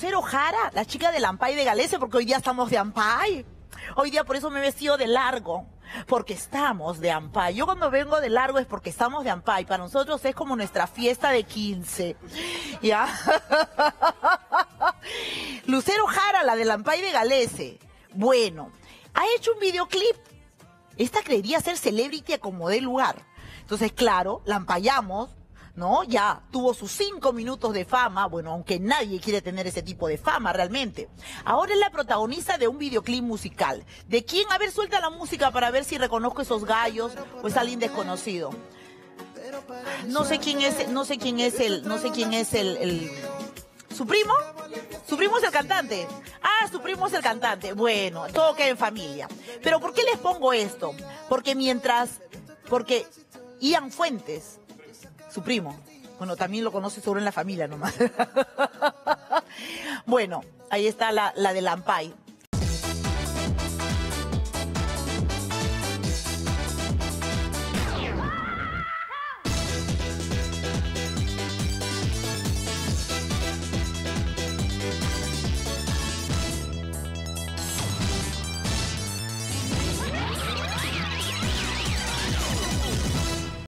Cero Jara, la chica del Ampay de Galese, porque hoy día estamos de Ampay. Hoy día por eso me he vestido de largo, porque estamos de Ampay. Yo cuando vengo de largo es porque estamos de Ampay. Para nosotros es como nuestra fiesta de 15. ¿Ya? Lucero Jara, la del Ampay de Galese. Bueno, ha hecho un videoclip. Esta creería ser celebrity como de lugar. Entonces, claro, la ampayamos, ¿no? Ya tuvo sus cinco minutos de fama, bueno, aunque nadie quiere tener ese tipo de fama realmente. Ahora es la protagonista de un videoclip musical. ¿De quién? A ver, suelta la música para ver si reconozco esos gallos o es alguien desconocido. No sé quién es, no sé quién es el, no sé quién es el, el... ¿Su primo? ¿Su primo es el cantante? Ah, su primo es el cantante. Bueno, todo queda en familia. Pero ¿por qué les pongo esto? Porque mientras, porque Ian Fuentes, su primo, bueno, también lo conoce sobre en la familia nomás. bueno, ahí está la, la de Lampay.